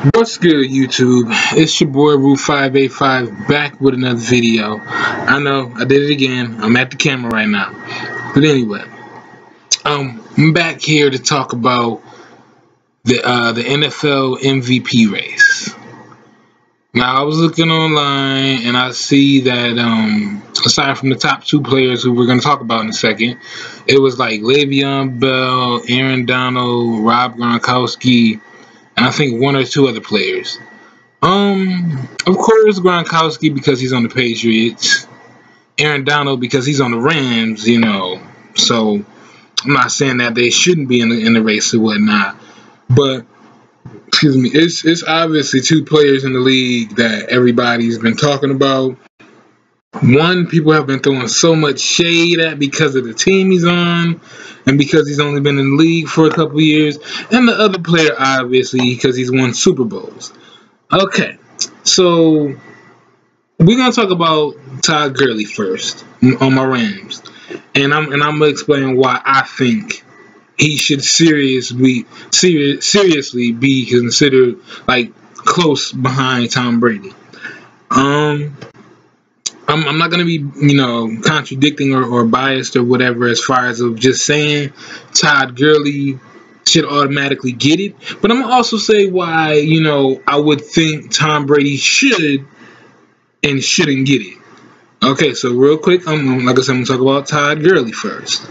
What's good, YouTube? It's your boy Rule585 back with another video. I know I did it again. I'm at the camera right now, but anyway, um, I'm back here to talk about the uh, the NFL MVP race. Now I was looking online and I see that um, aside from the top two players who we're going to talk about in a second, it was like Le'Veon Bell, Aaron Donald, Rob Gronkowski and I think one or two other players. Um, of course, Gronkowski because he's on the Patriots. Aaron Donald because he's on the Rams, you know. So I'm not saying that they shouldn't be in the, in the race or whatnot, but excuse me, it's it's obviously two players in the league that everybody's been talking about. One, people have been throwing so much shade at because of the team he's on and because he's only been in the league for a couple years. And the other player, obviously, because he's won Super Bowls. Okay, so we're gonna talk about Todd Gurley first on my Rams, and I'm and I'm gonna explain why I think he should seriously serious, seriously be considered like close behind Tom Brady. Um, I'm, I'm not going to be, you know, contradicting or, or biased or whatever as far as of just saying Todd Gurley should automatically get it. But I'm also say why, you know, I would think Tom Brady should and shouldn't get it. Okay, so real quick, I'm like I said, I'm gonna talk about Todd Gurley first.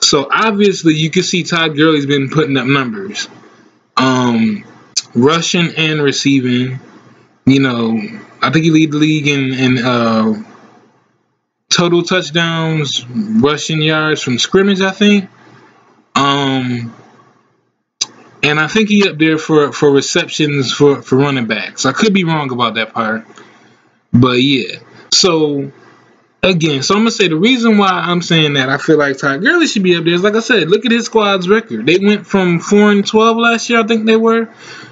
So obviously, you can see Todd Gurley's been putting up numbers, um, rushing and receiving. You know, I think he lead the league in in uh, total touchdowns, rushing yards from scrimmage, I think. Um, and I think he up there for for receptions for for running backs. I could be wrong about that part, but yeah. So again, so I'm gonna say the reason why I'm saying that I feel like Todd Gurley should be up there is like I said, look at his squad's record. They went from four and twelve last year, I think they were,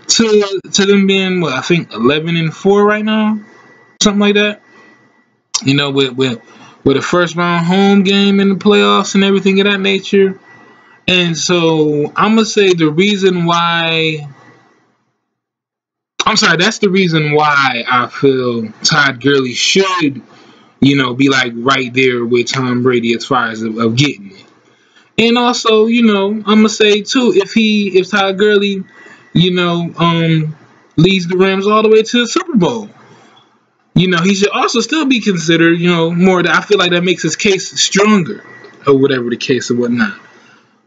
to to them being what I think eleven and four right now, something like that. You know, with with with a first round home game in the playoffs and everything of that nature. And so I'm gonna say the reason why I'm sorry, that's the reason why I feel Todd Gurley should, you know, be like right there with Tom Brady as far as of, of getting it. And also, you know, I'm gonna say too, if he if Todd Gurley, you know, um leads the Rams all the way to the Super Bowl you know, he should also still be considered, you know, more I feel like that makes his case stronger or whatever the case or whatnot.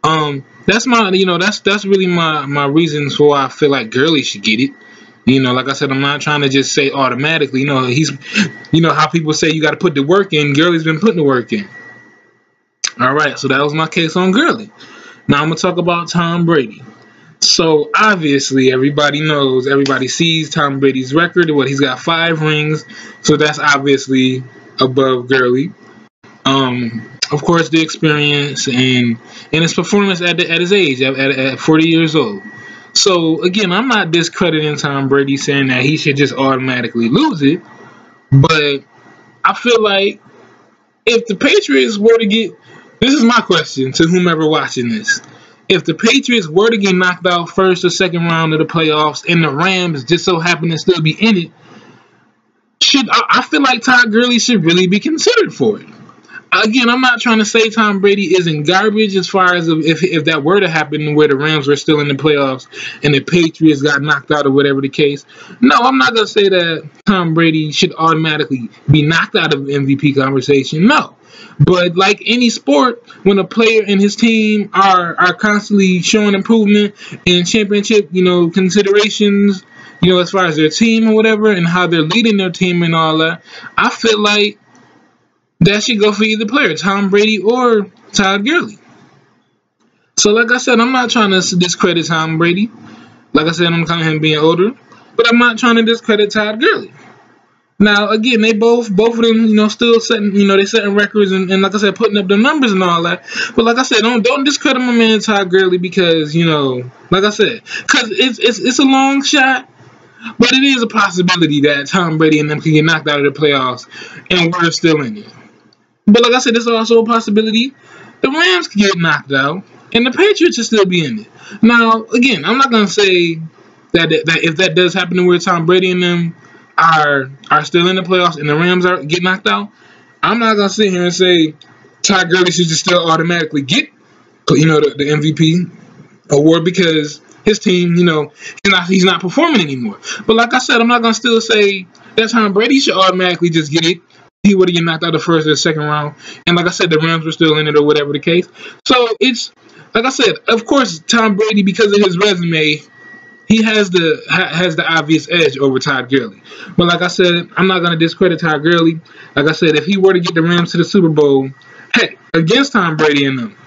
Um, that's my, you know, that's that's really my my reasons why I feel like Gurley should get it. You know, like I said, I'm not trying to just say automatically. You know, he's, you know, how people say you got to put the work in. Gurley's been putting the work in. All right, so that was my case on Gurley. Now I'm gonna talk about Tom Brady. So obviously, everybody knows, everybody sees Tom Brady's record. What he's got five rings, so that's obviously above Gurley. Um, of course, the experience and and his performance at the, at his age, at, at, at 40 years old. So again, I'm not discrediting Tom Brady saying that he should just automatically lose it, but I feel like if the Patriots were to get, this is my question to whomever watching this if the Patriots were to get knocked out first or second round of the playoffs and the Rams just so happen to still be in it, should I, I feel like Todd Gurley should really be considered for it. Again, I'm not trying to say Tom Brady isn't garbage as far as if if that were to happen where the Rams were still in the playoffs and the Patriots got knocked out or whatever the case. No, I'm not gonna say that Tom Brady should automatically be knocked out of MVP conversation. No. But like any sport, when a player and his team are are constantly showing improvement in championship, you know, considerations, you know, as far as their team or whatever, and how they're leading their team and all that, I feel like that should go for either player, Tom Brady or Todd Gurley. So, like I said, I'm not trying to discredit Tom Brady. Like I said, I'm kind of him being older, but I'm not trying to discredit Todd Gurley. Now, again, they both, both of them, you know, still setting, you know, they setting records and, and like I said, putting up the numbers and all that. But like I said, don't don't discredit my man Todd Gurley because you know, like I said, because it's it's it's a long shot, but it is a possibility that Tom Brady and them can get knocked out of the playoffs, and we're still in it. But like I said, it's also a possibility the Rams can get knocked out, and the Patriots will still be in it. Now, again, I'm not gonna say that that if that does happen to where Tom Brady and them are are still in the playoffs and the Rams are get knocked out, I'm not gonna sit here and say Todd Gurley should just still automatically get you know the, the MVP award because his team, you know, he's not he's not performing anymore. But like I said, I'm not gonna still say that Tom Brady should automatically just get it. He would have get knocked out the first or the second round. And like I said, the Rams were still in it or whatever the case. So it's like I said, of course, Tom Brady, because of his resume, he has the ha, has the obvious edge over Todd Gurley. But like I said, I'm not gonna discredit Todd Gurley. Like I said, if he were to get the Rams to the Super Bowl, heck, against Tom Brady and them,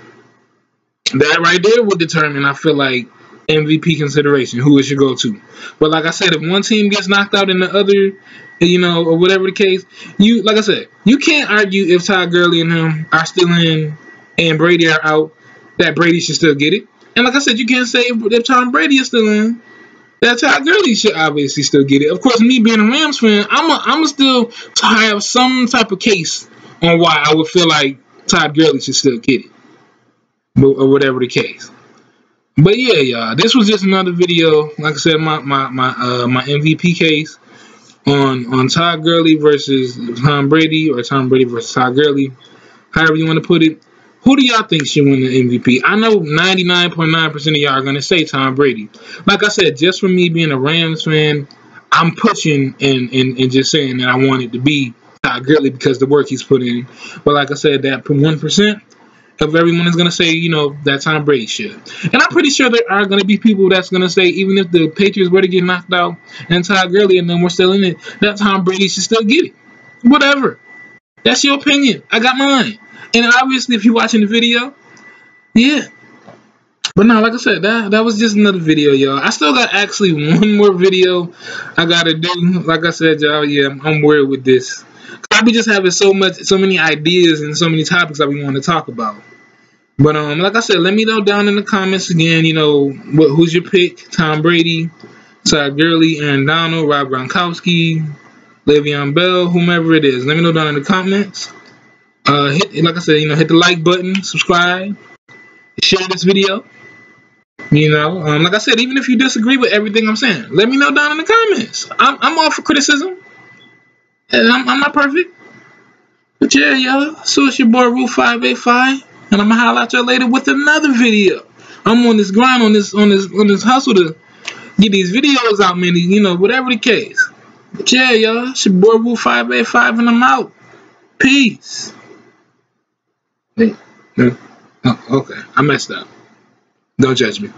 that right there would determine. I feel like MVP consideration, who it should go to. But like I said, if one team gets knocked out and the other, you know, or whatever the case, you like I said, you can't argue if Todd Gurley and him are still in and Brady are out, that Brady should still get it. And like I said, you can't say if Tom Brady is still in, that Todd Gurley should obviously still get it. Of course, me being a Rams fan, I'm a, I'm a still to have some type of case on why I would feel like Todd Gurley should still get it, or whatever the case. But yeah, y'all, this was just another video. Like I said, my my my uh, my MVP case on on Todd Gurley versus Tom Brady or Tom Brady versus Todd Gurley, however you want to put it. Who do y'all think should win the MVP? I know 99.9% of y'all are going to say Tom Brady. Like I said, just for me being a Rams fan, I'm pushing and, and, and just saying that I want it to be Todd Gurley because the work he's put in. But like I said, that 1%, of everyone is going to say, you know, that Tom Brady should. And I'm pretty sure there are going to be people that's going to say, even if the Patriots were to get knocked out and Todd Gurley and then we're still in it, that Tom Brady should still get it. Whatever. That's your opinion. I got mine. And obviously, if you're watching the video, yeah. But no, like I said, that that was just another video, y'all. I still got actually one more video I gotta do. Like I said, y'all, yeah, I'm worried with this. I be just having so much, so many ideas and so many topics that we want to talk about. But um, like I said, let me know down in the comments again. You know, what who's your pick? Tom Brady, Todd Gurley, Aaron Donald, Rob Gronkowski, Le'Veon Bell, whomever it is. Let me know down in the comments. Uh, hit like I said, you know, hit the like button, subscribe, share this video. You know, um, like I said, even if you disagree with everything I'm saying, let me know down in the comments. I'm, I'm all for criticism. And I'm, I'm not perfect. But yeah, y'all. So it's your boy Rule585. And I'm gonna holler at y'all later with another video. I'm on this grind on this on this on this hustle to get these videos out, man. You know, whatever the case. But yeah, y'all. It's your boy Rule585 and I'm out. Peace. Oh, okay. I messed up. Don't judge me.